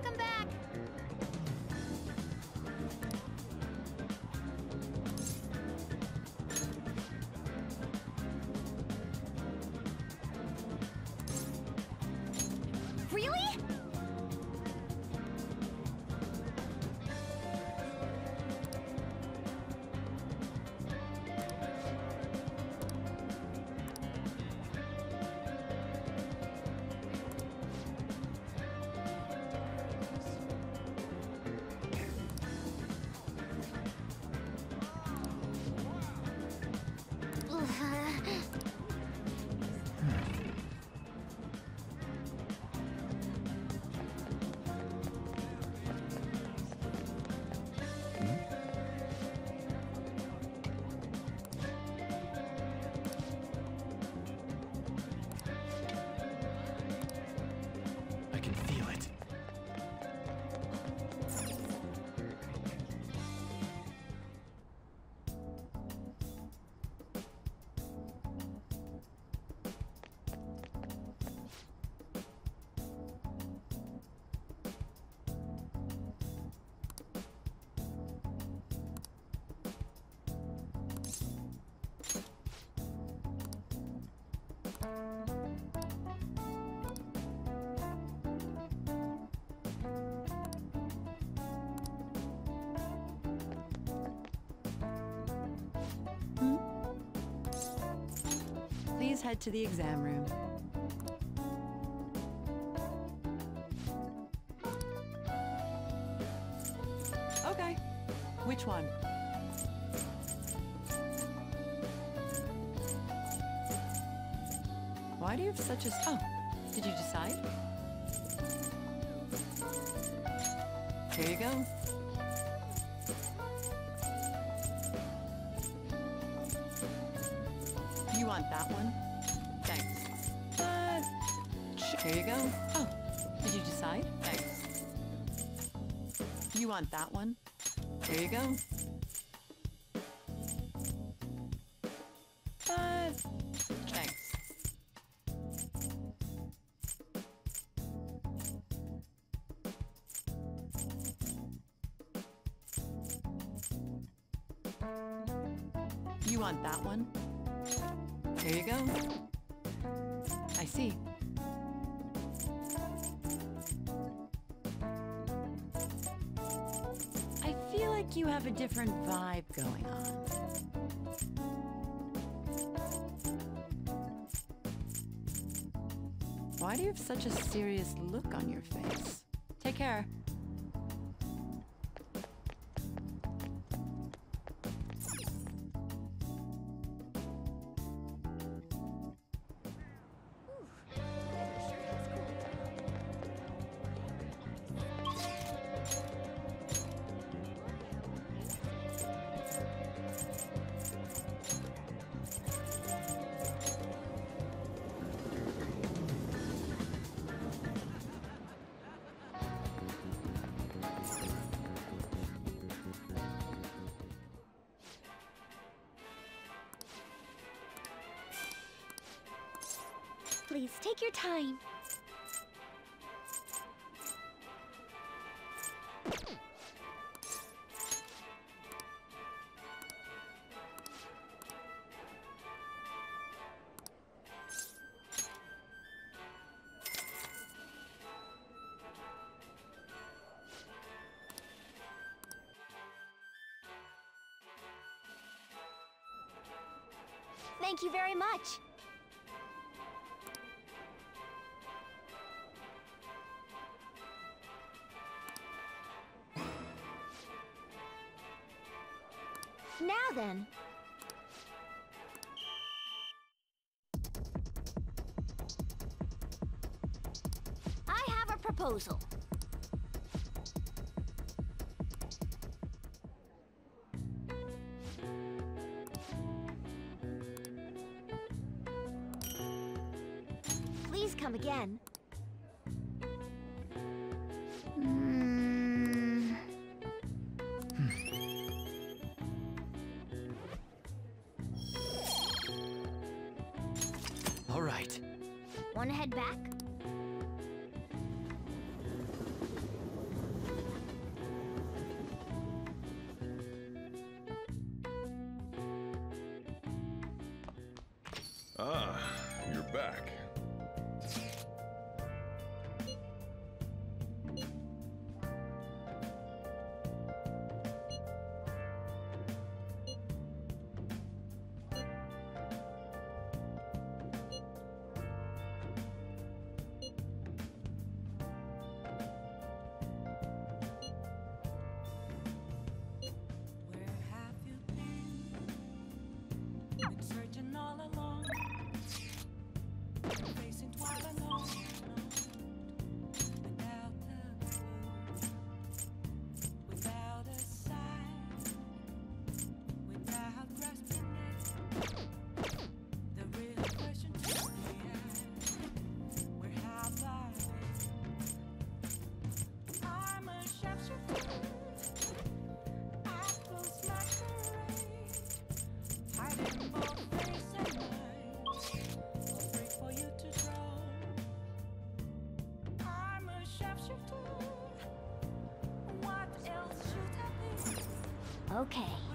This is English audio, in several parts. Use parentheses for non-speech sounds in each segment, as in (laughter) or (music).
Welcome back. Head to the exam room. Okay. Which one? Why do you have such a... Oh, did you decide? Here you go. Here you go. Oh, did you decide? Thanks. You want that one? Here you go. Like you have a different vibe going on. Why do you have such a serious look on your face? Take care. Now then. I have a proposal. Okay.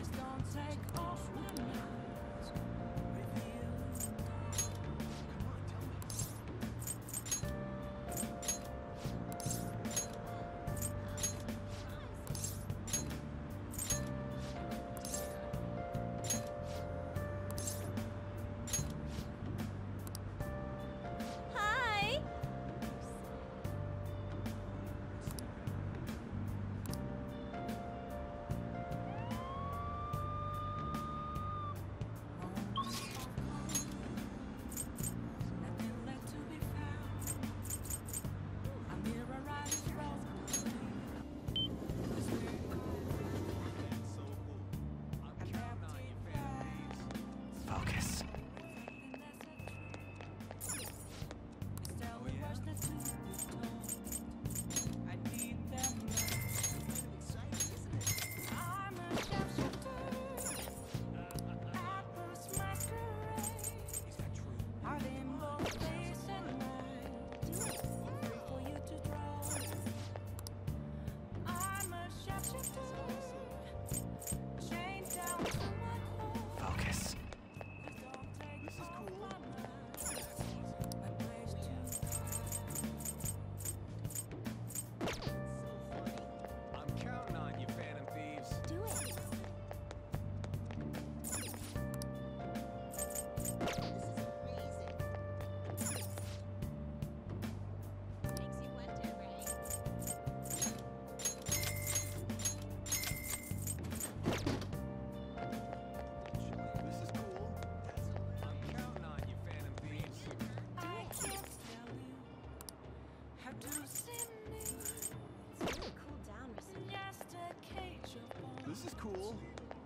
Cool.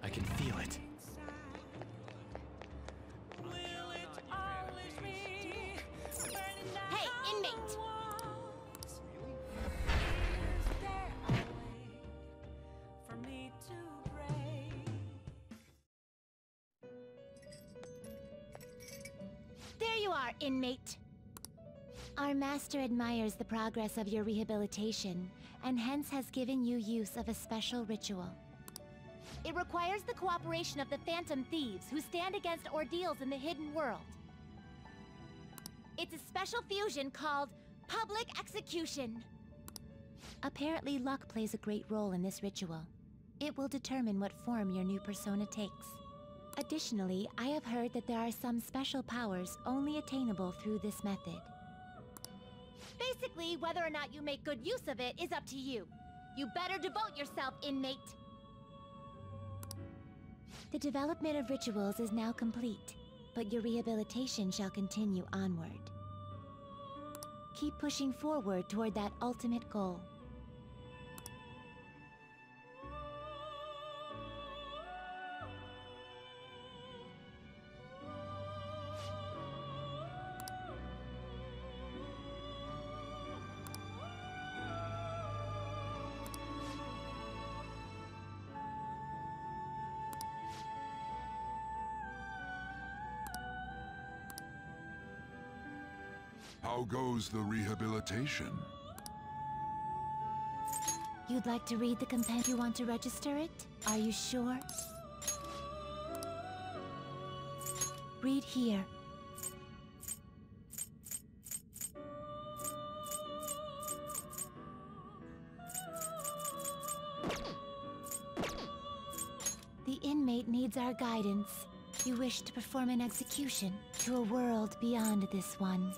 I can feel it. Hey, inmate! There you are, inmate. Our master admires the progress of your rehabilitation, and hence has given you use of a special ritual. It requires the cooperation of the Phantom Thieves, who stand against ordeals in the hidden world. It's a special fusion called Public Execution. Apparently, luck plays a great role in this ritual. It will determine what form your new persona takes. Additionally, I have heard that there are some special powers only attainable through this method. Basically, whether or not you make good use of it is up to you. You better devote yourself, inmate! The development of rituals is now complete, but your rehabilitation shall continue onward. Keep pushing forward toward that ultimate goal. How goes the rehabilitation? You'd like to read the compendium? You want to register it? Are you sure? Read here. The inmate needs our guidance. You wish to perform an execution to a world beyond this one.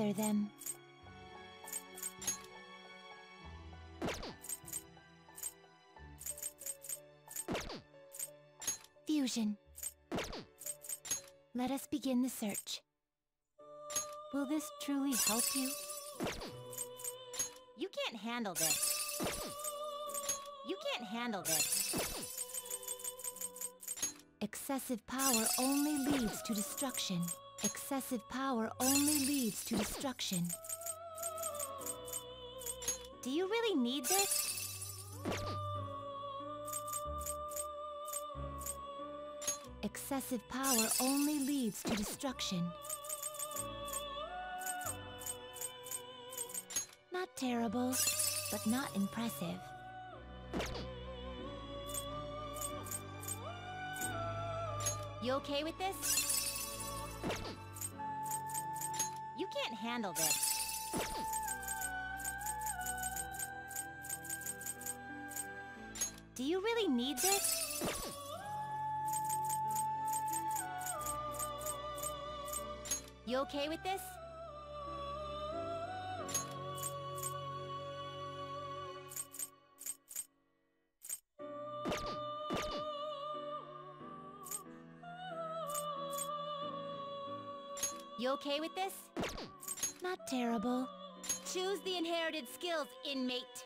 Them. Fusion. Let us begin the search. Will this truly help you? You can't handle this. You can't handle this. Excessive power only leads to destruction. Excessive power only leads to destruction. Do you really need this? Excessive power only leads to destruction. Not terrible, but not impressive. You okay with this? Handle this. Do you really need this? You okay with this? You okay with this? Terrible. Choose the inherited skills, inmate.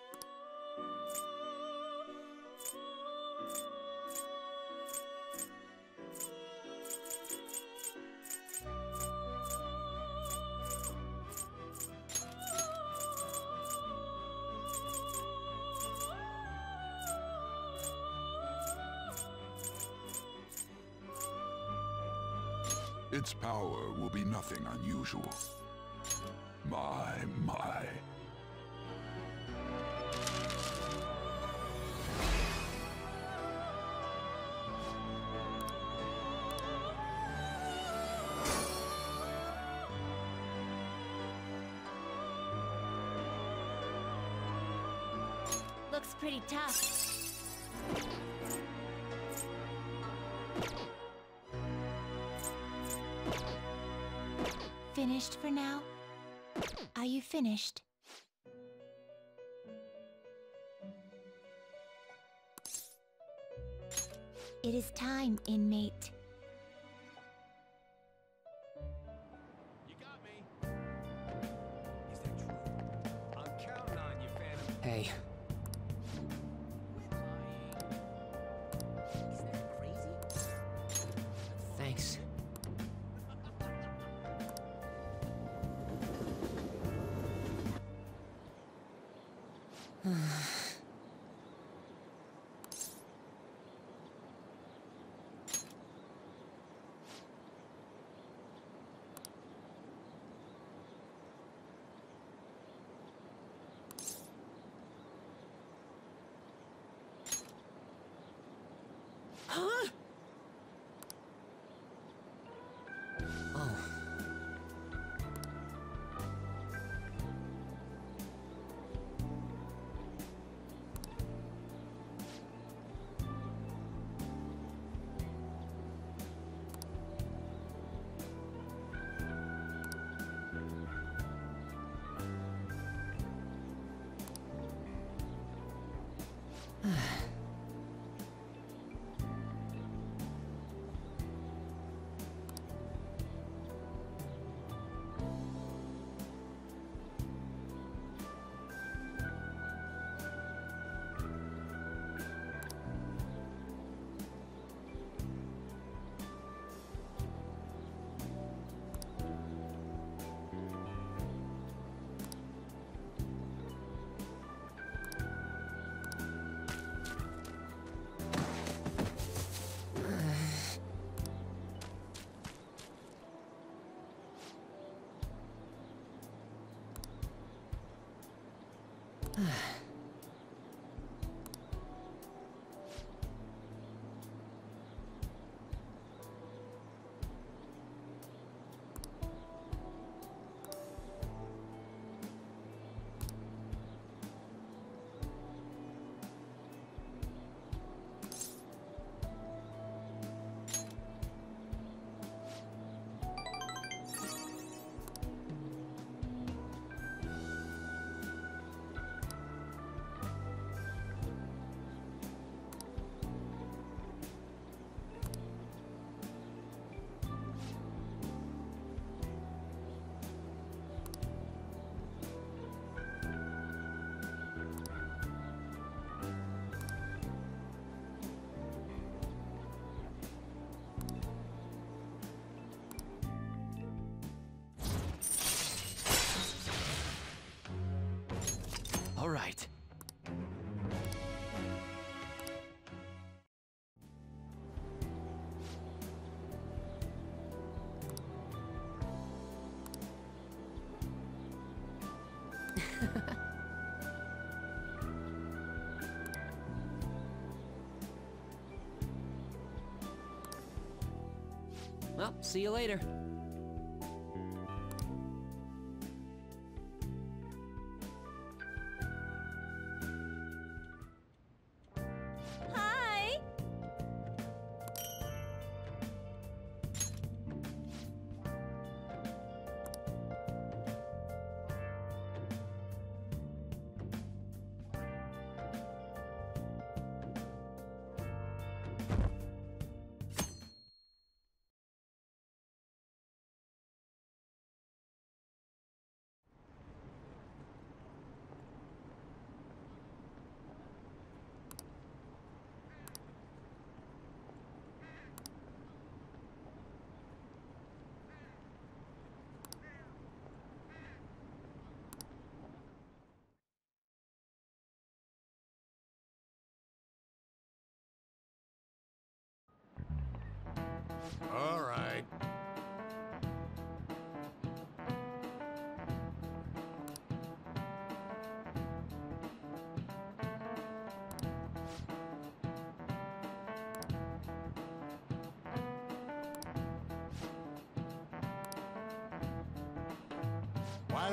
Finished for now? Are you finished? It is time, inmate. Oh. Well, see you later.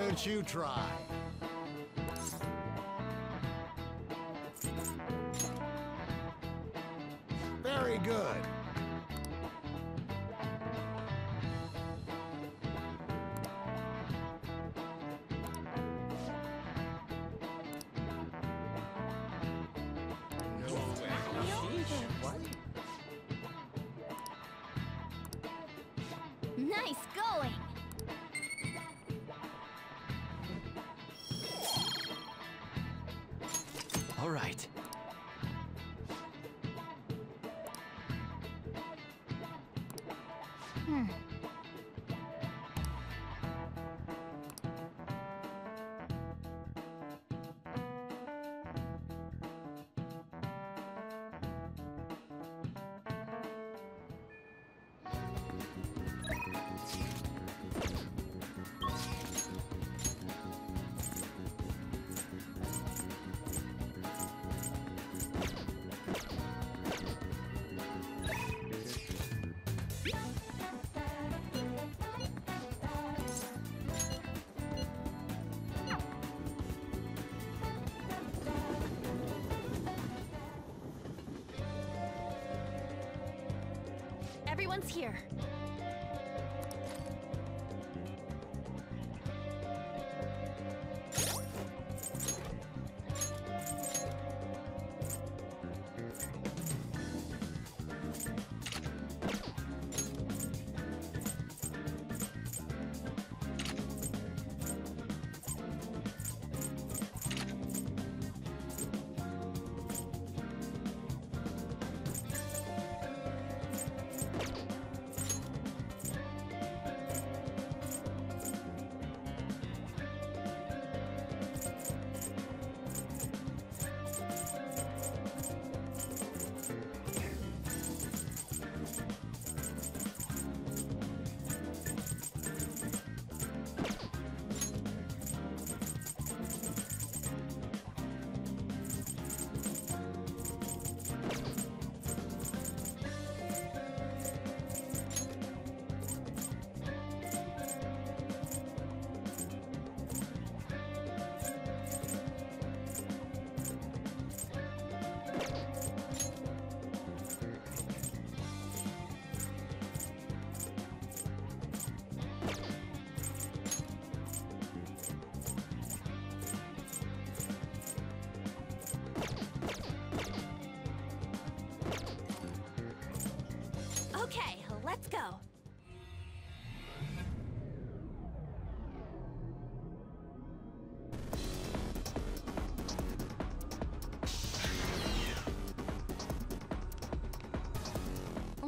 Don't you try? Everyone's here.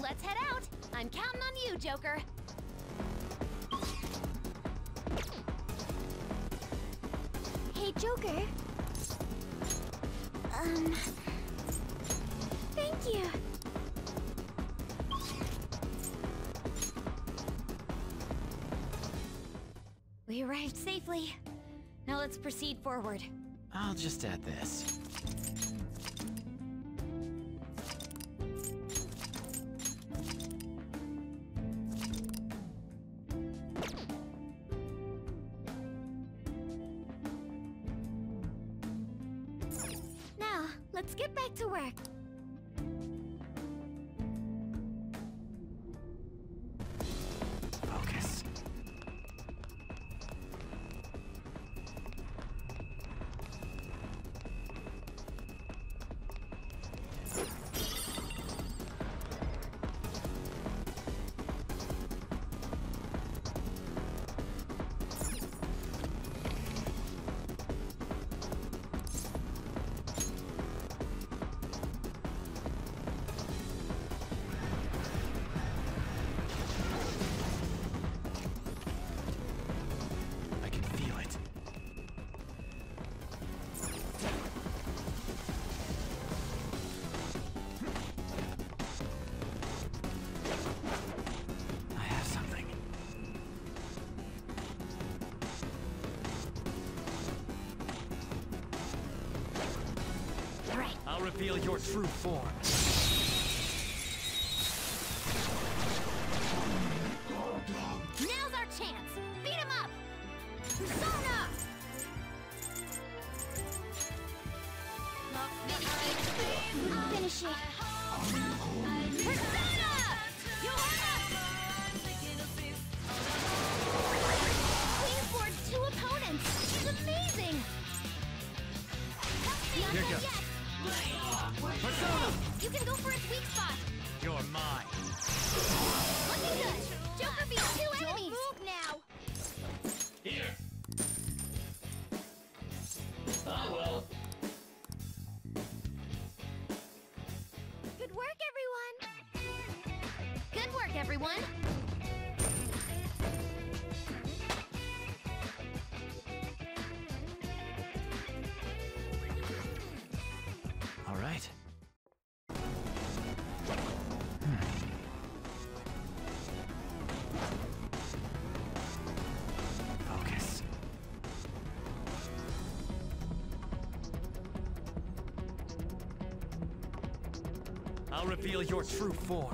Let's head out. I'm counting on you, Joker. Hey, Joker. Um. Thank you. We arrived safely. Now let's proceed forward. I'll just add this. Reveal your true form. Reveal your true form.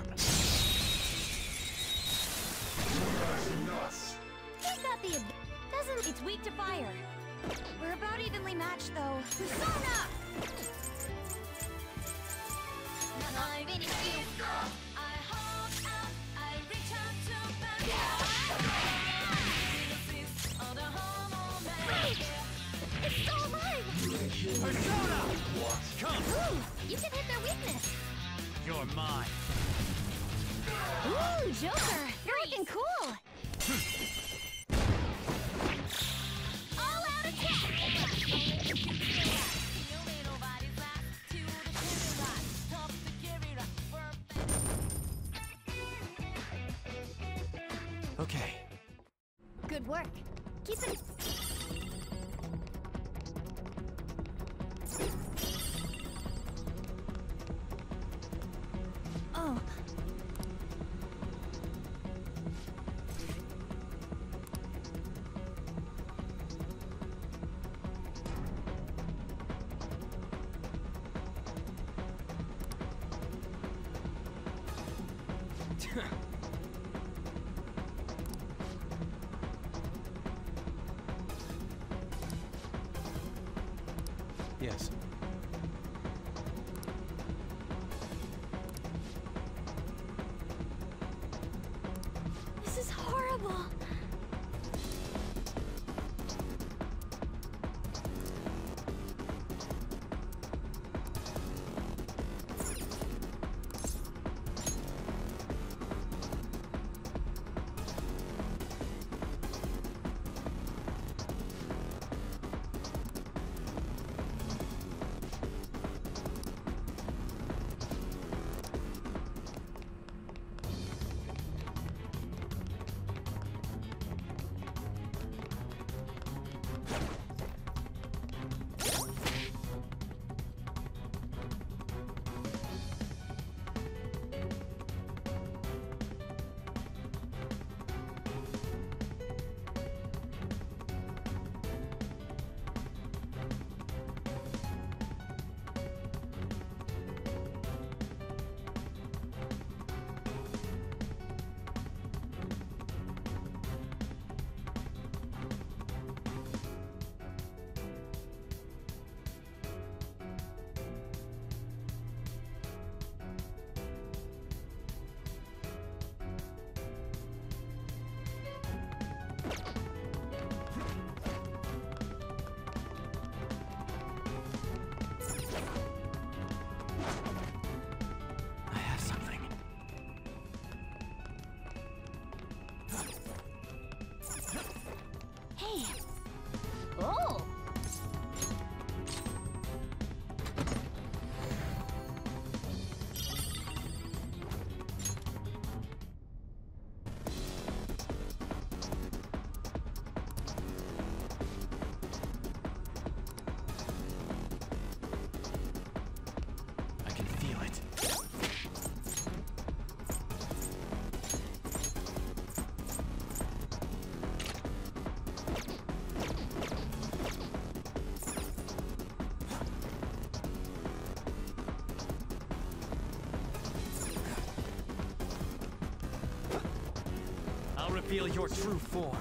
reveal your true form.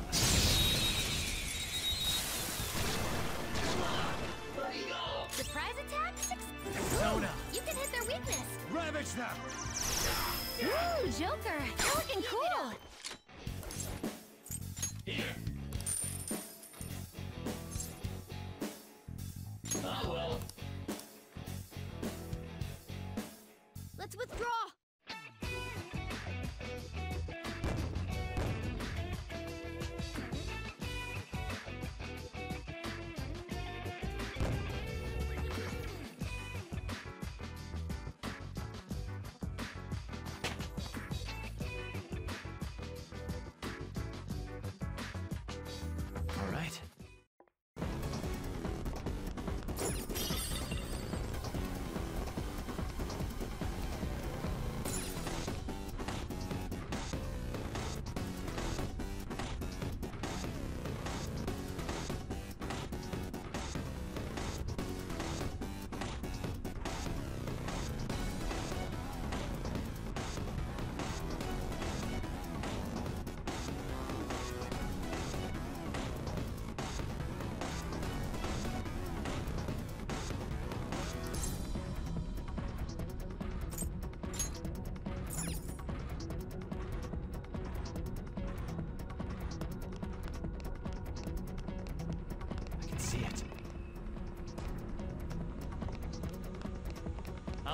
Surprise attack? Sona, You can hit their weakness! Ravage them! Ooh, Joker!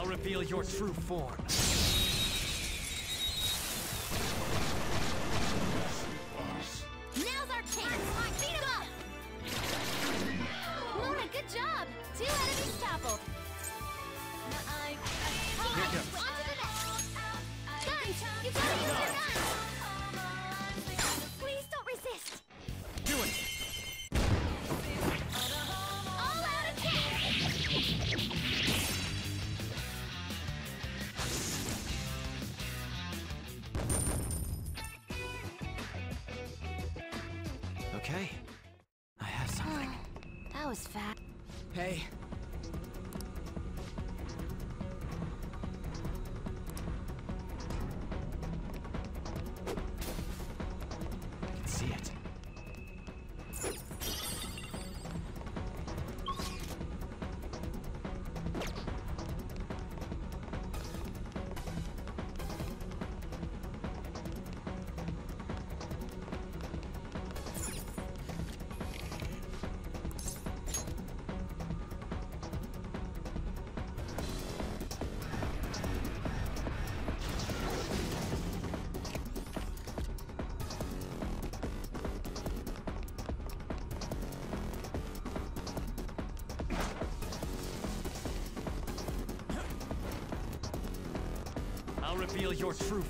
shall reveal your true form. your true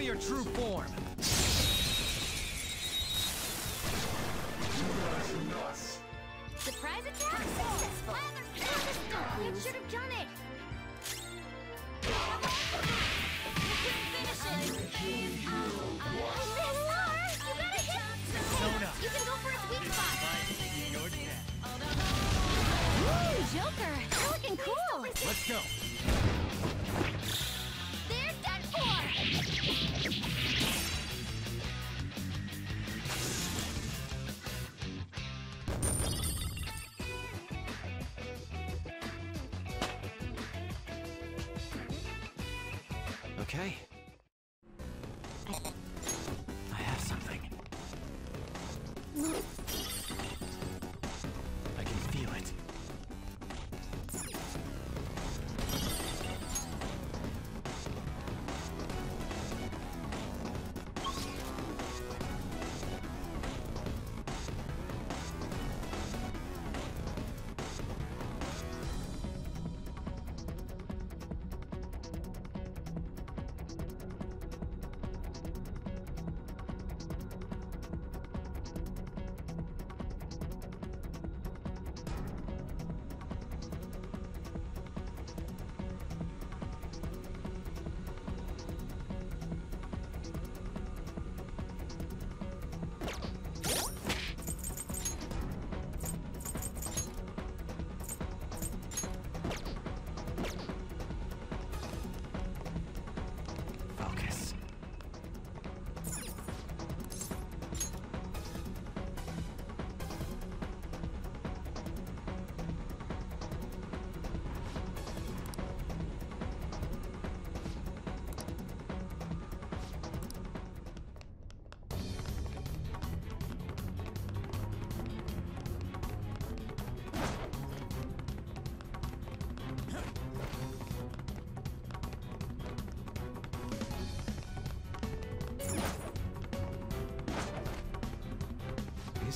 me your true form.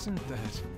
Isn't that...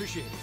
appreciate it.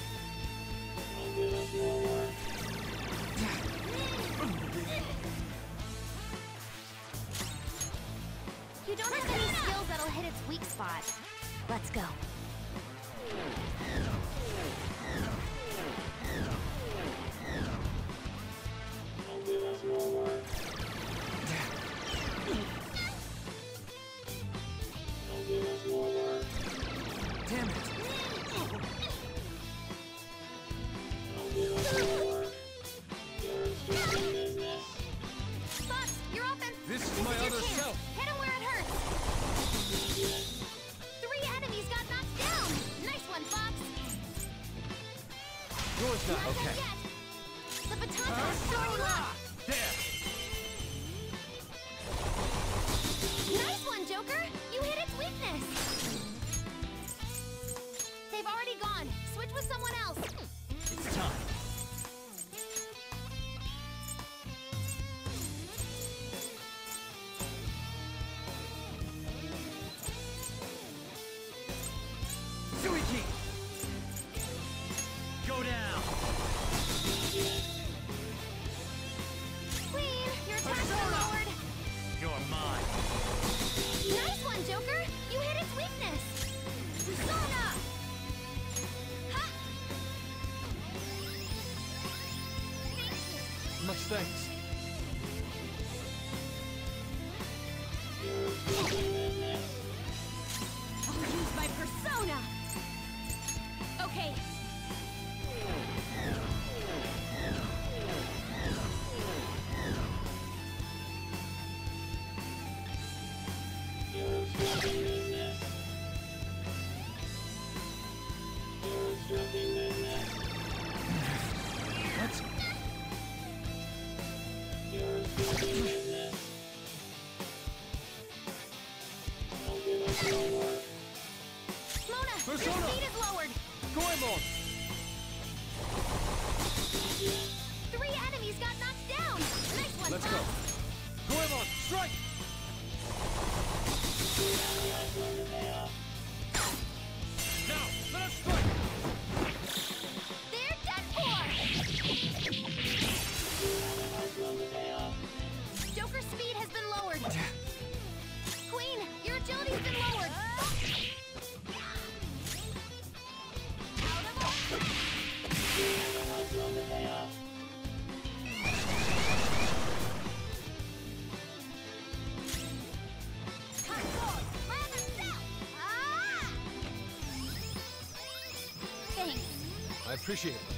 Appreciate it.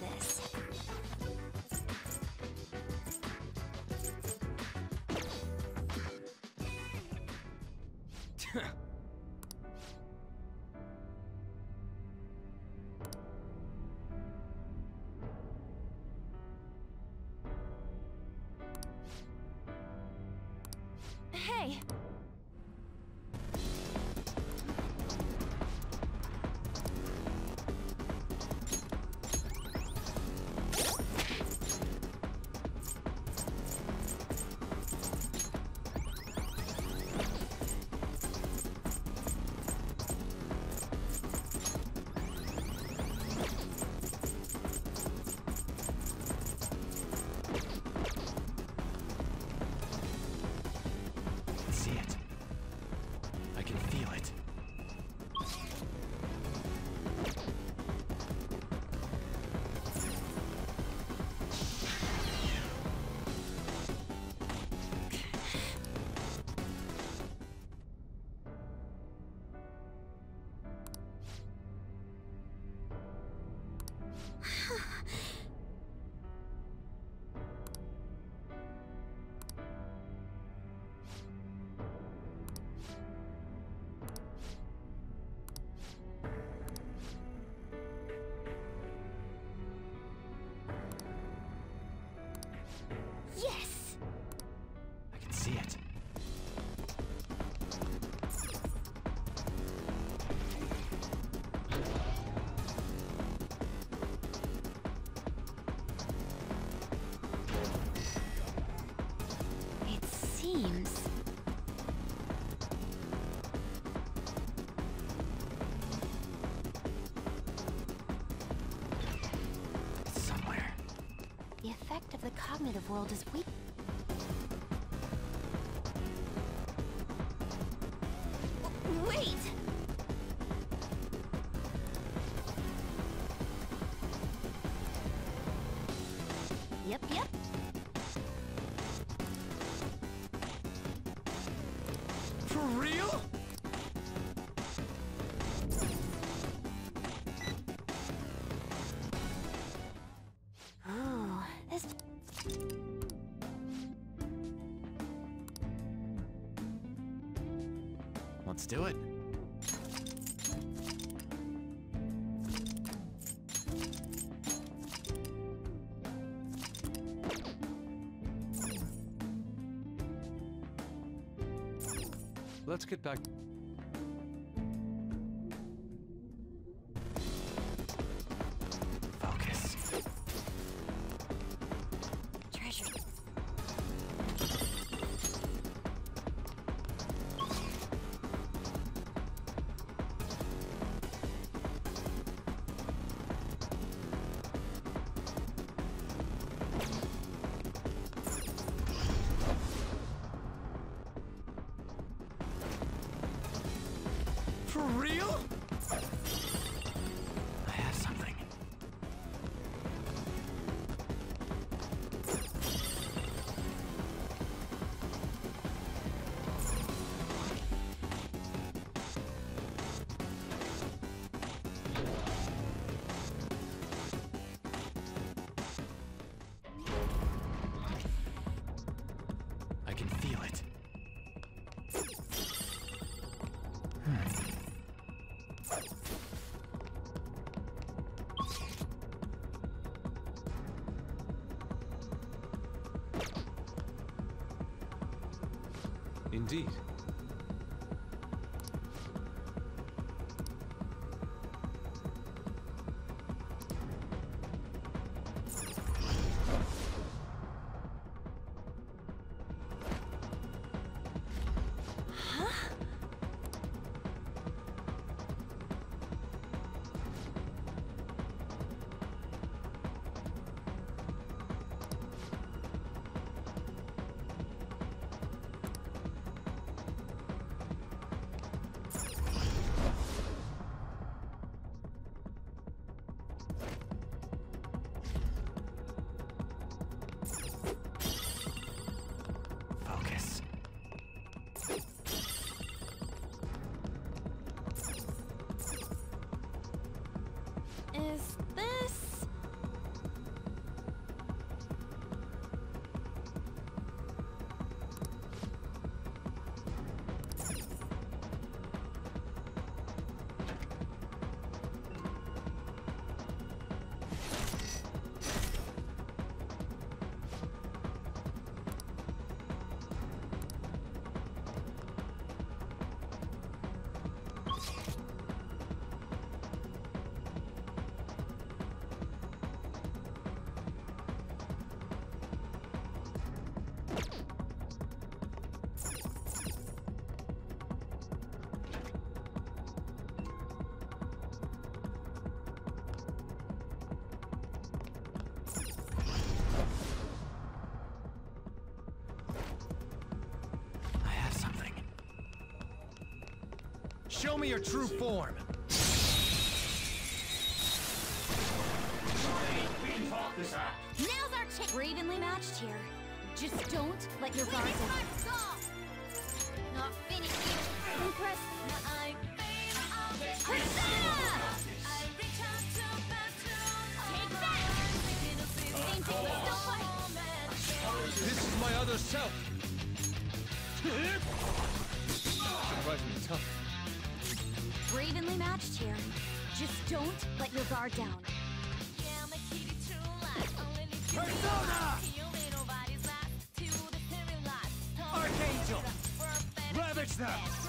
This? Cognitive world is weak. Let's do it. Let's get back. Indeed. Show me your true form. Now's our chance! We're evenly matched here. Just don't let your guard don't let your guard down. Persona! Archangel! Ravage them!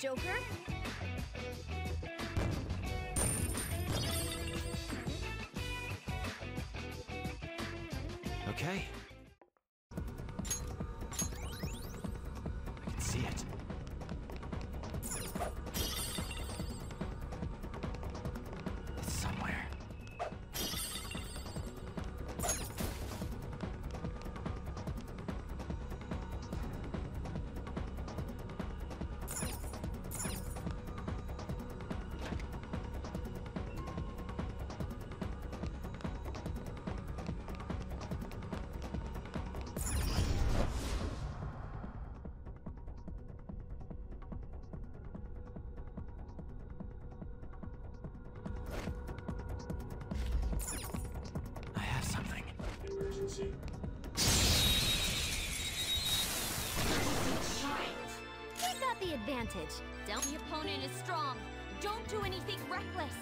Joker? Okay. do anything reckless.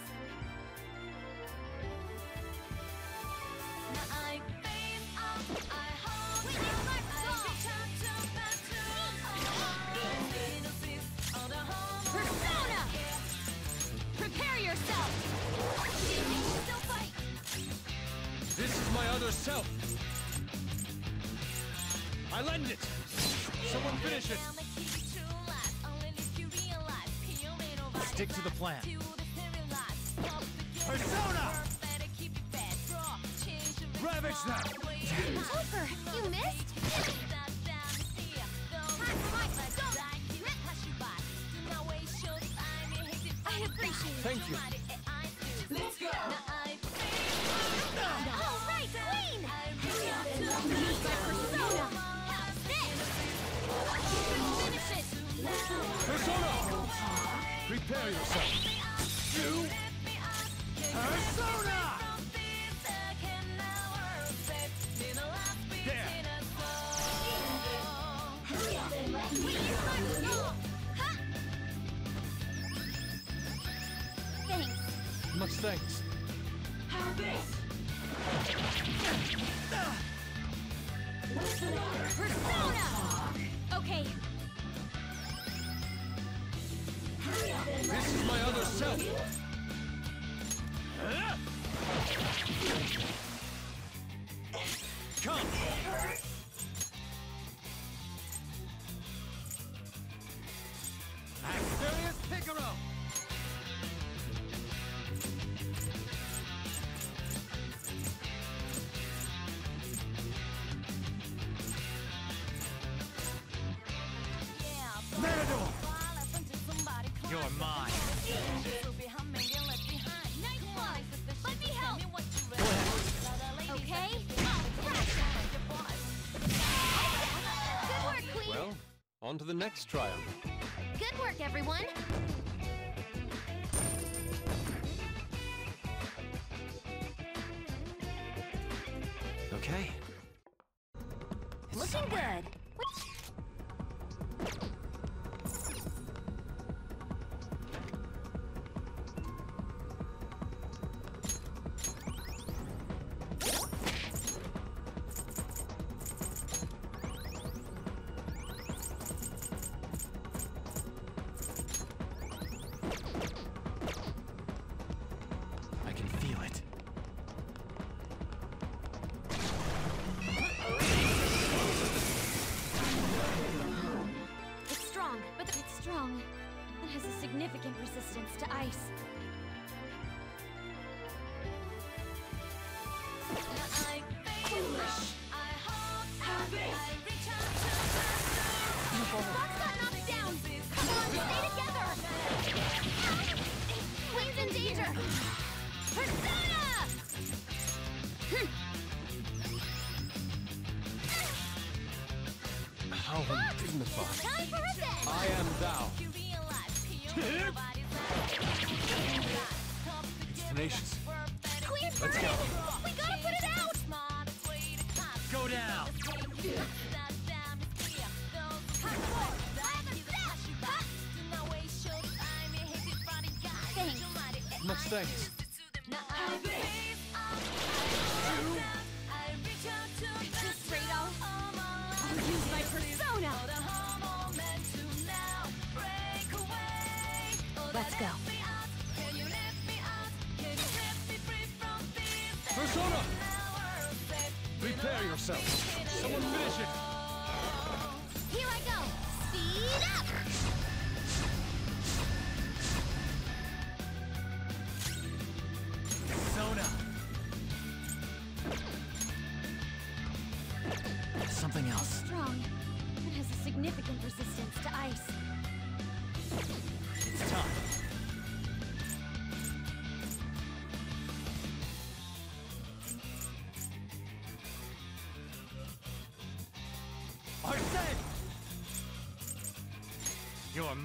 Persona! Prepare yourself! This is my other self! I lend it! Someone finish it! to the plant. Bye. next trial. Good work, everyone!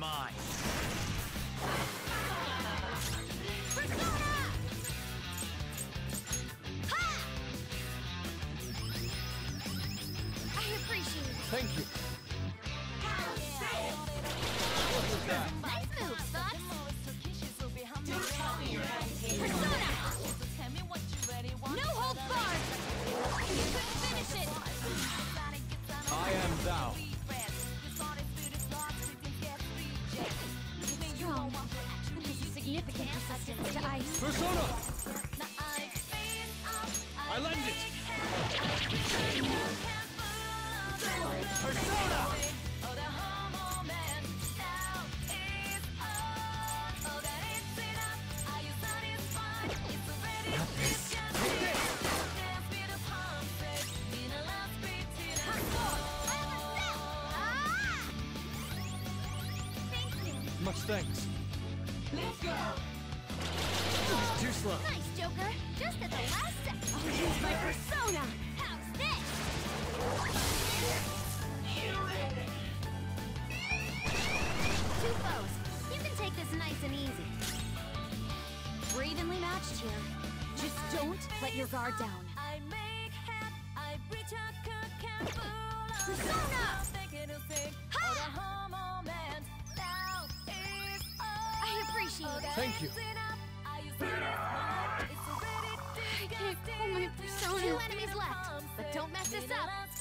mine.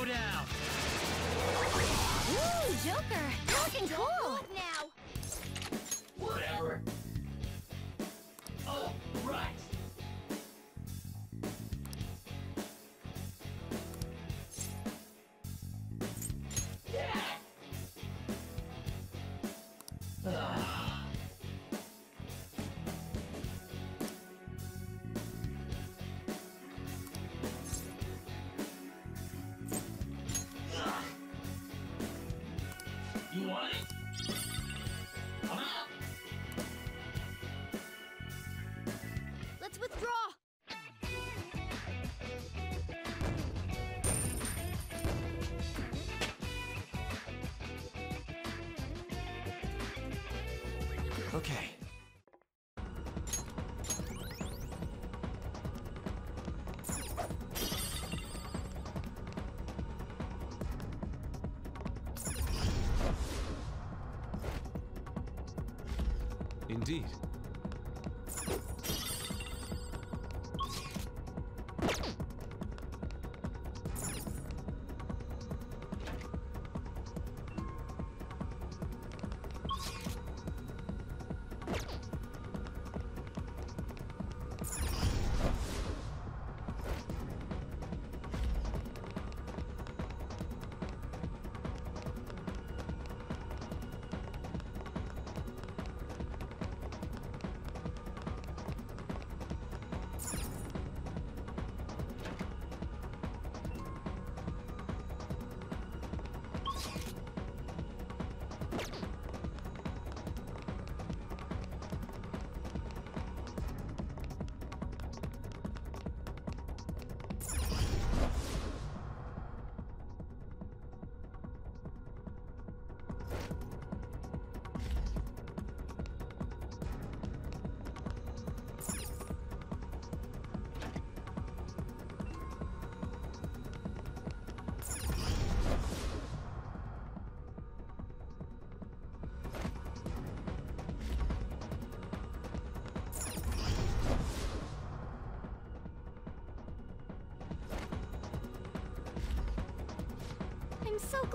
Showdown! Woo, Joker! indeed.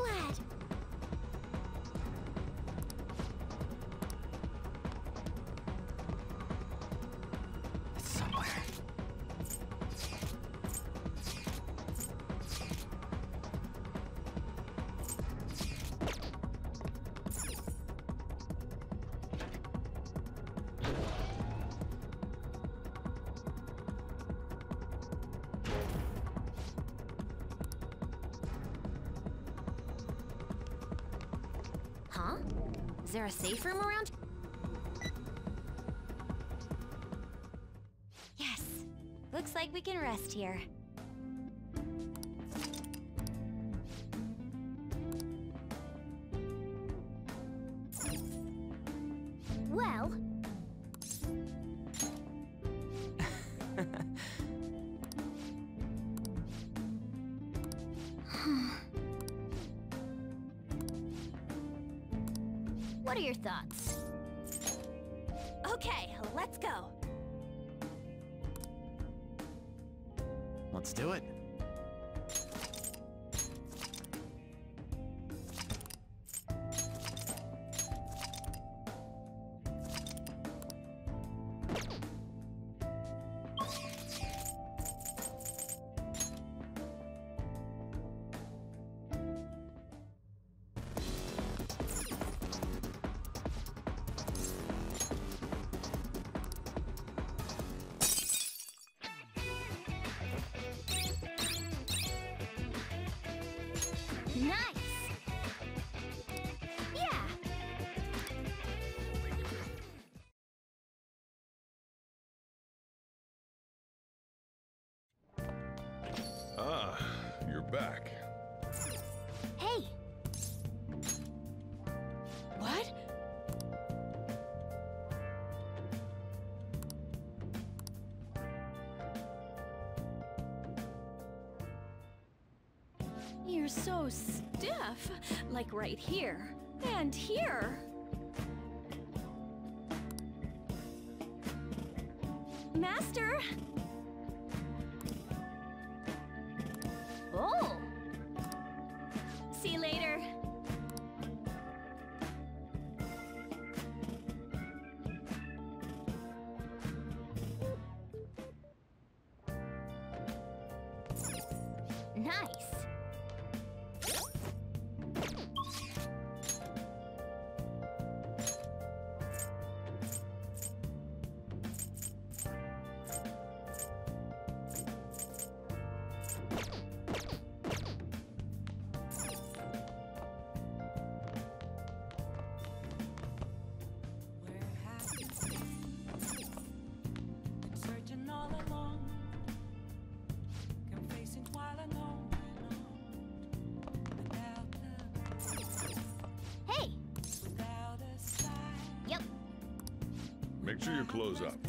glad. there a safe room around? Yes. Looks like we can rest here. Let's do it. back. Hey! What? You're so stiff, like right here, and here. Master! Nice. Make sure you close up.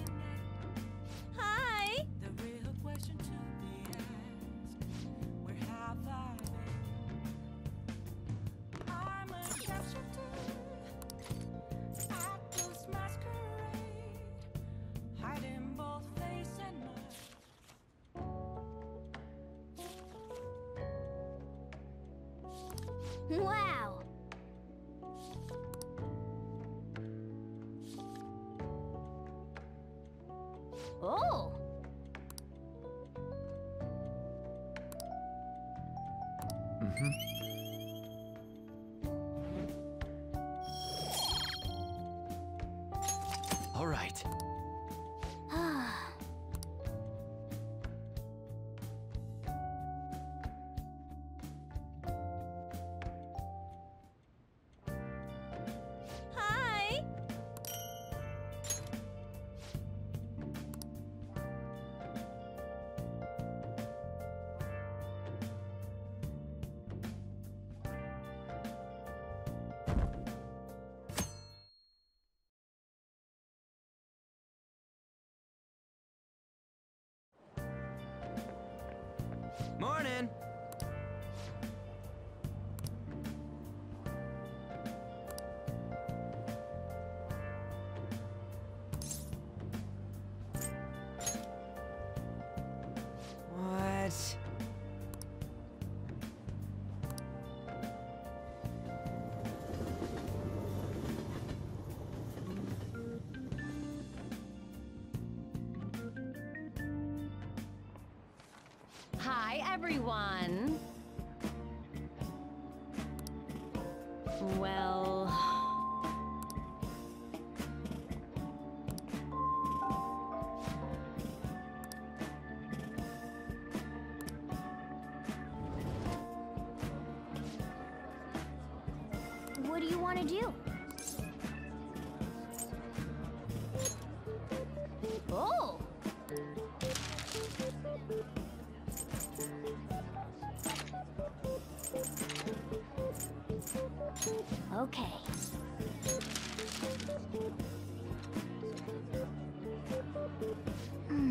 Hi, everyone. Well... What do you want to do? Okay. Hmm.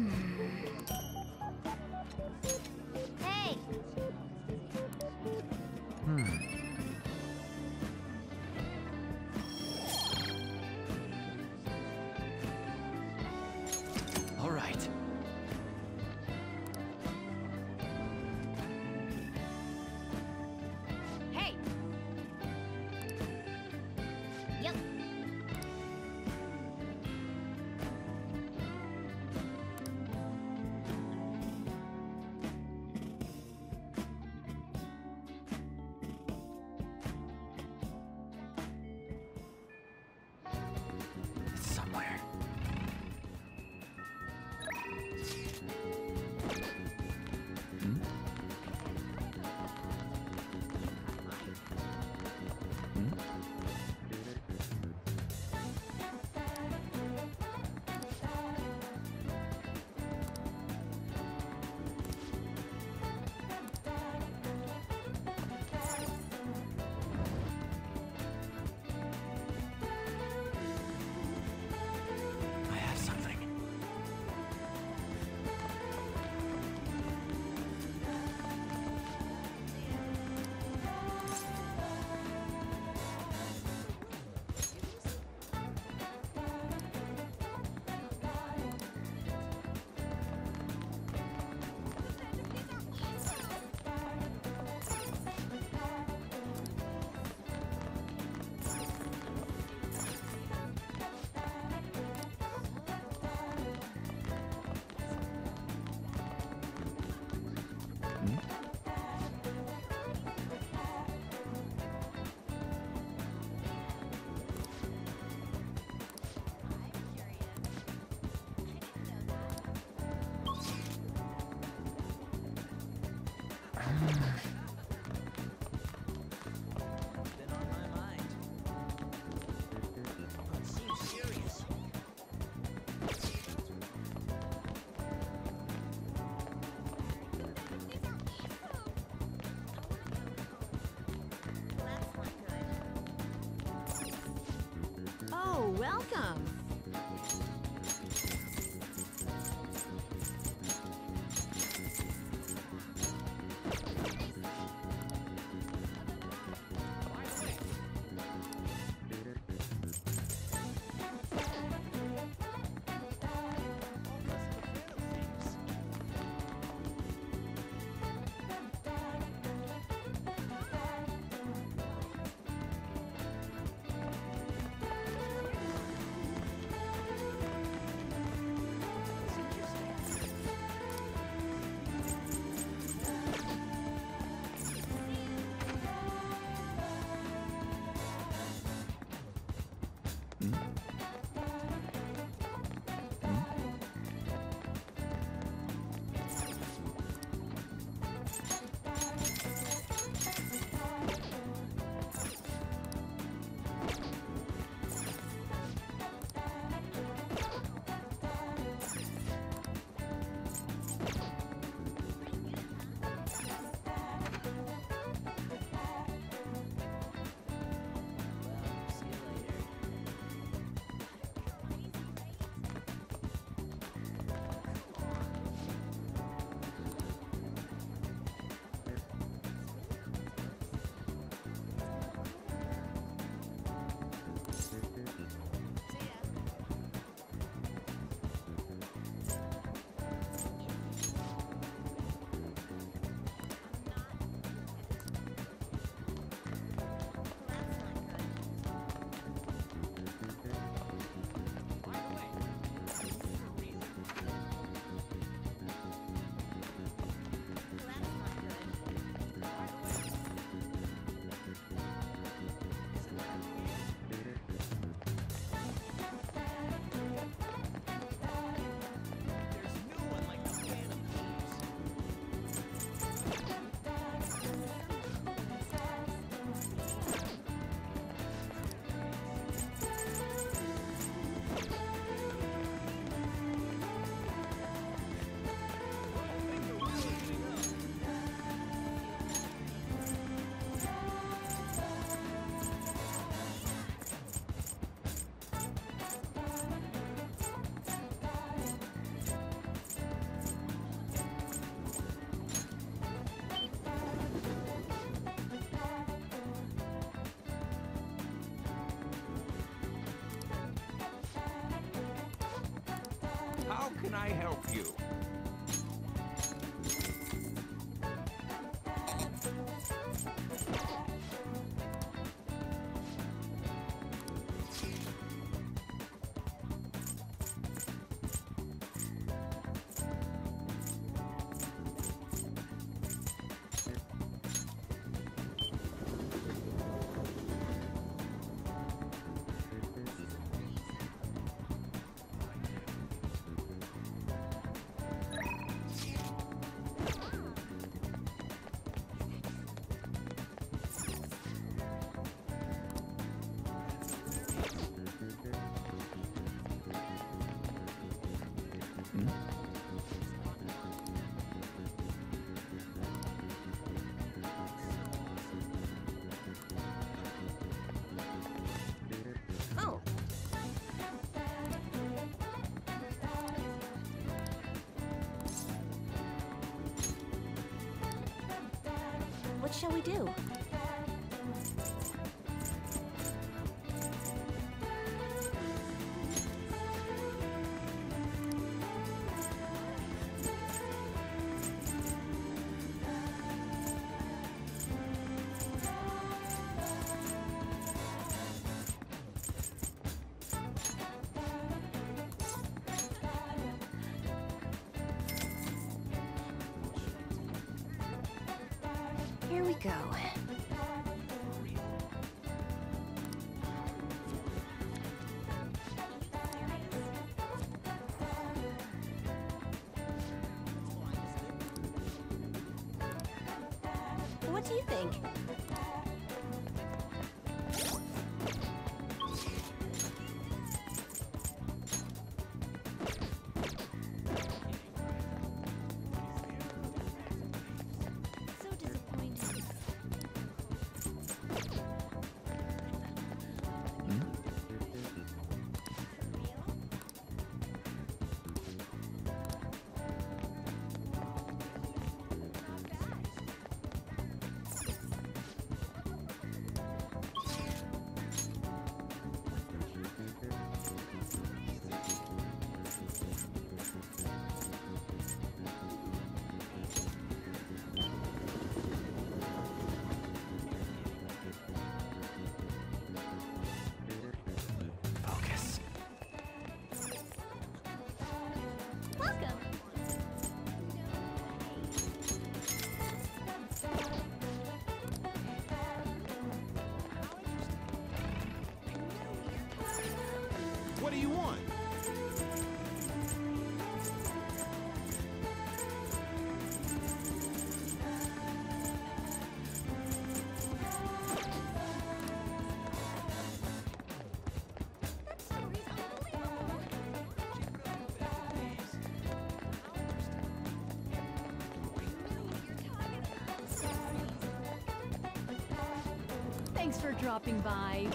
I help What shall we do? Go. What do you think? For dropping by.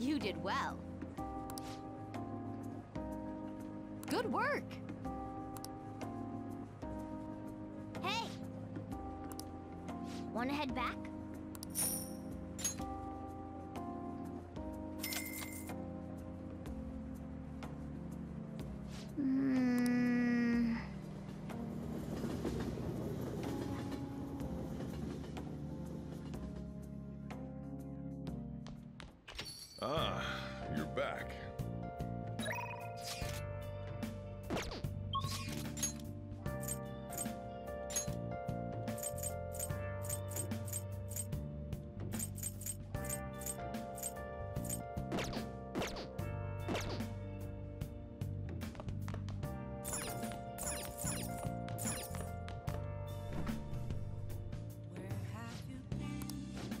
You did well. Good work. Hey! Wanna head back? back.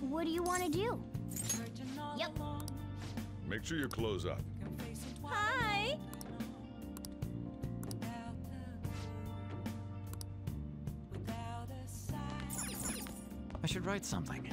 What do you want to do? Yep. Make sure your clothes up. Hi! I should write something.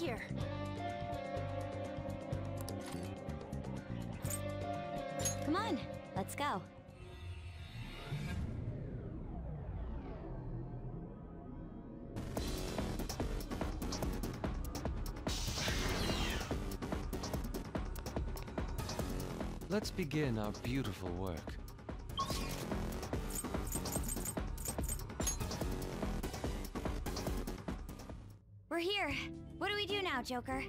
Here. Come on, let's go. Let's begin our beautiful work. We're here. We do now, Joker?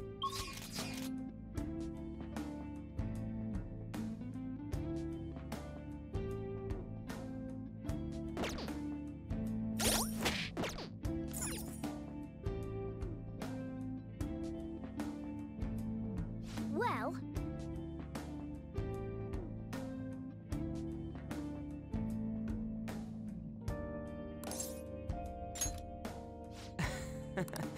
Well, what (laughs) are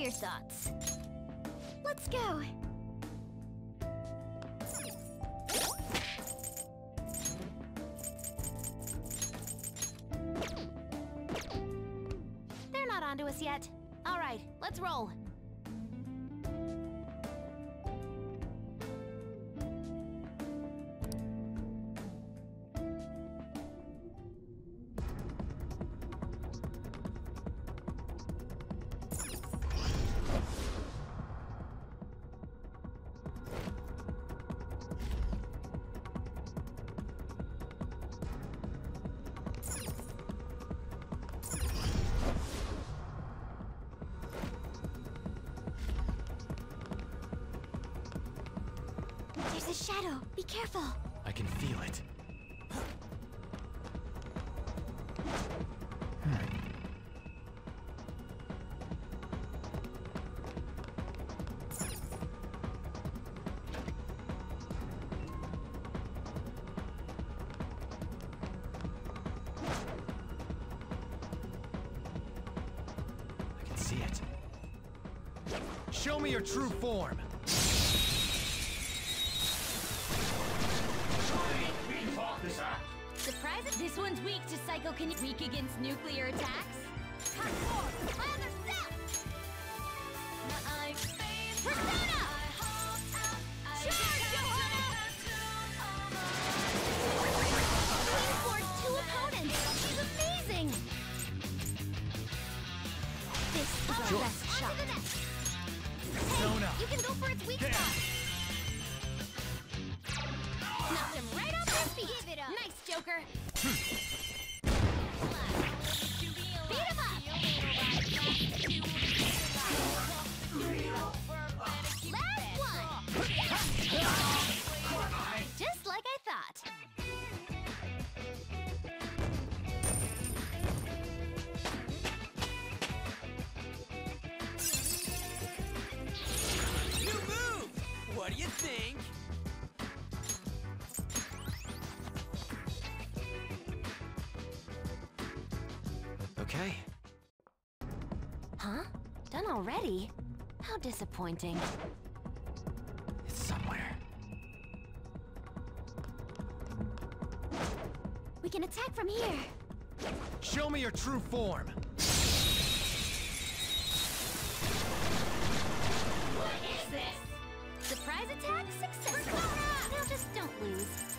your thoughts? Let's go. They're not onto us yet. All right, let's roll. Careful. I can feel hmm. it. Show me your true form! against nuclear attack? already? How disappointing. It's somewhere. We can attack from here. Show me your true form. What is this? Surprise attack successful. Now just don't lose.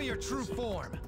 me your true form.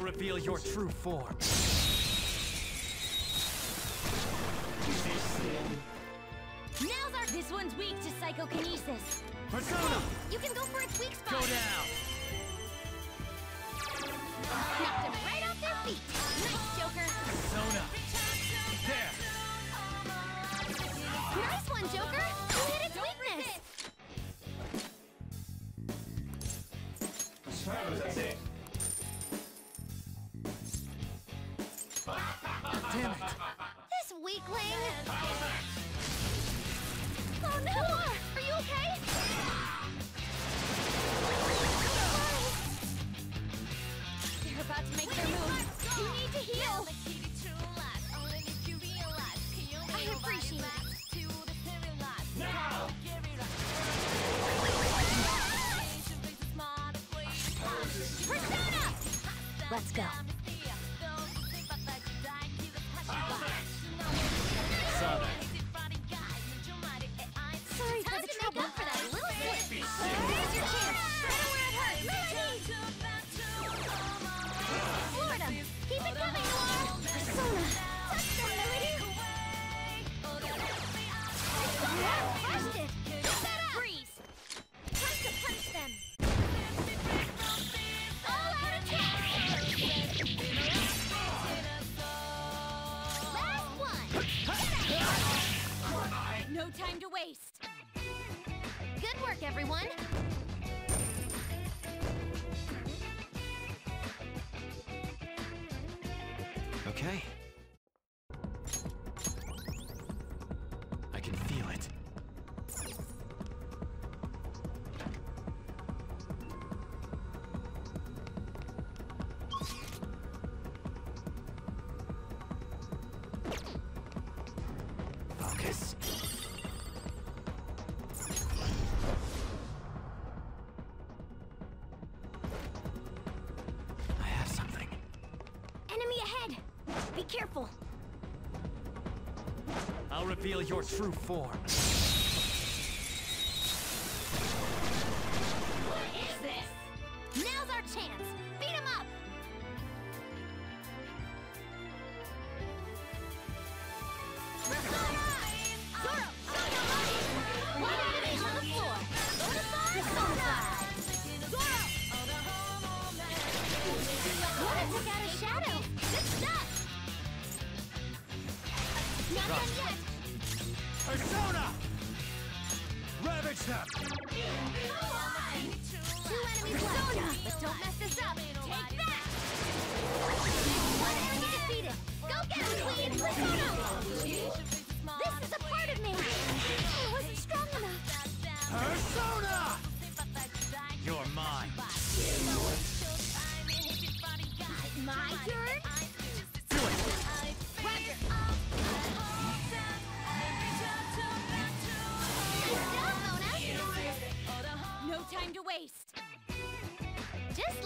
I'll reveal your true form. This one's weak to psychokinesis. Persona! You can go for its weak spot! Go down! Okay. careful. I'll reveal your true form.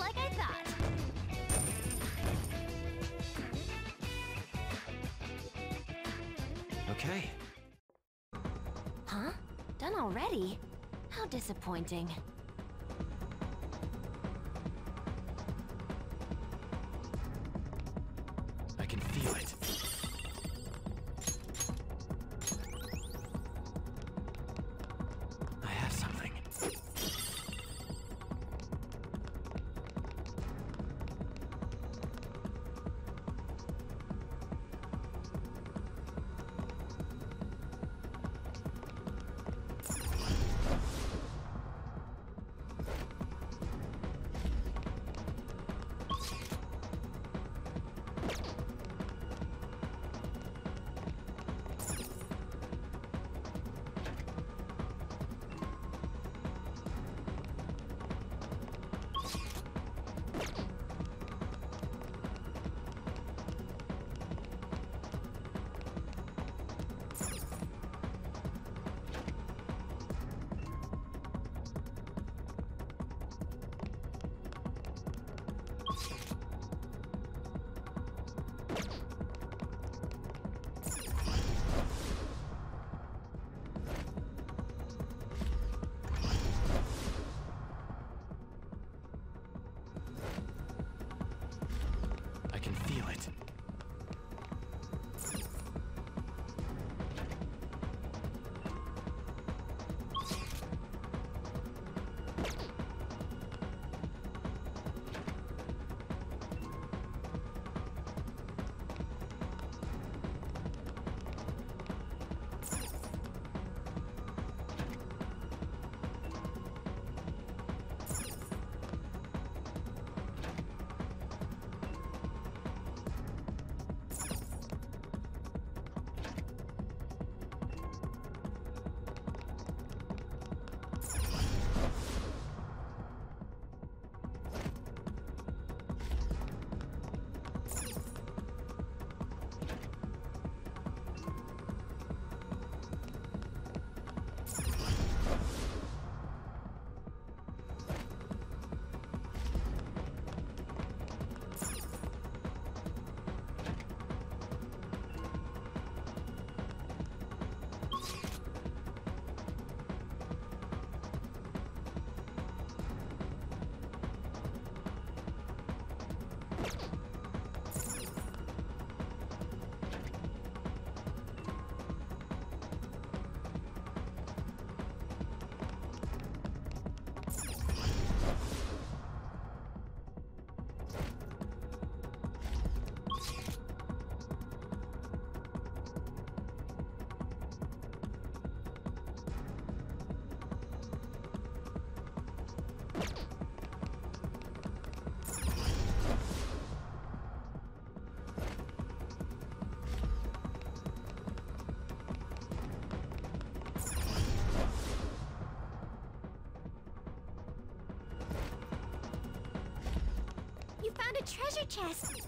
like I thought. Okay. Huh? Done already? How disappointing. Treasure chest.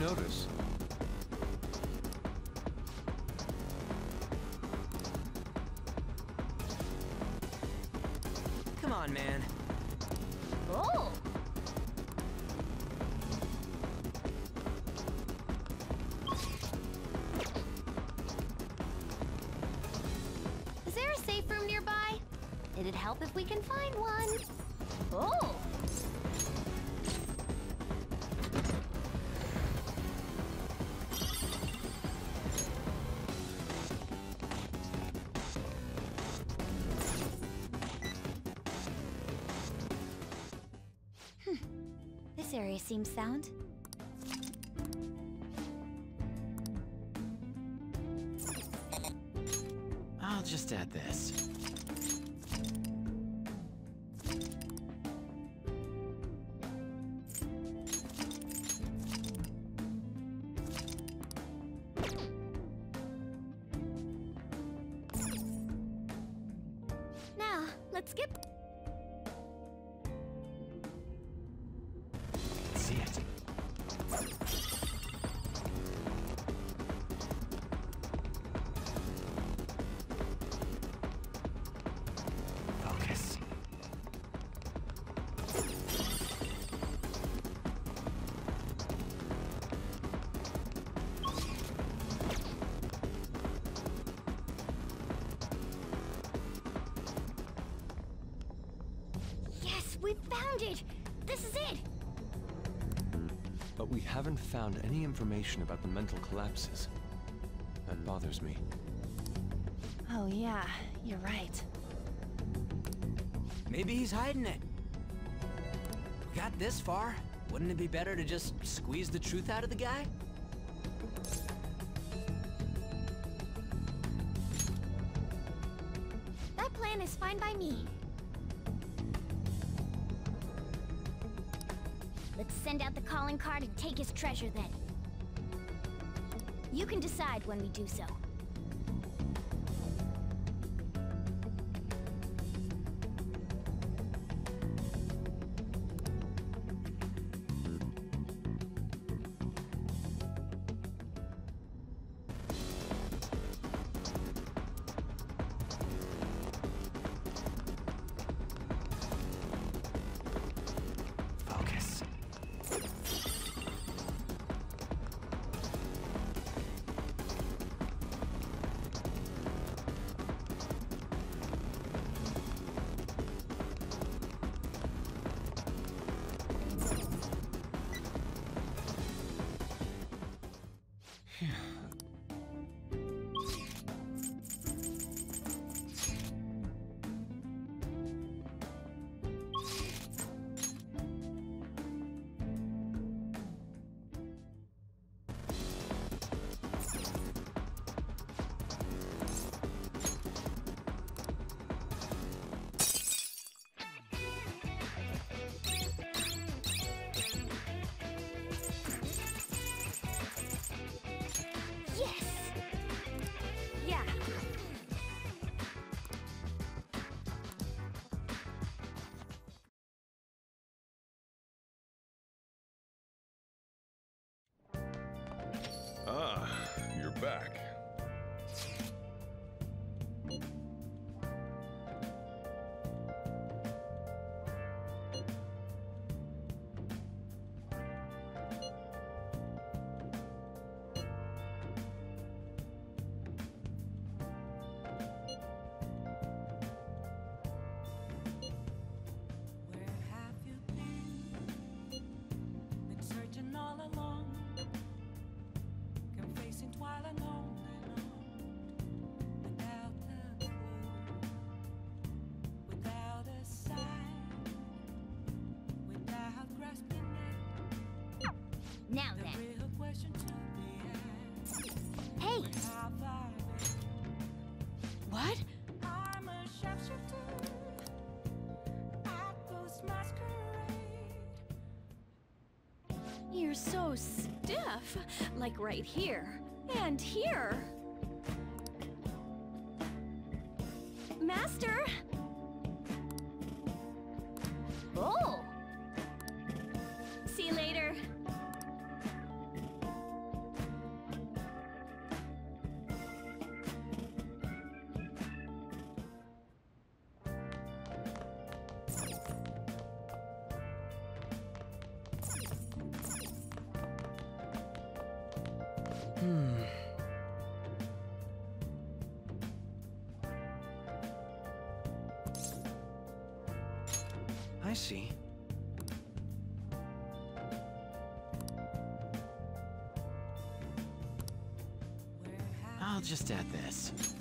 Notice? Come on, man. Oh! Is there a safe room nearby? It'd help if we can find one. Area seems sound. I'll just add this. Now, let's skip. Found it! This is it! But we haven't found any information about the mental collapses. That bothers me. Oh, yeah, you're right. Maybe he's hiding it. We got this far. Wouldn't it be better to just squeeze the truth out of the guy? Treasure then. You can decide when we do so. Back. You're so stiff. Like right here. And here. Just add this.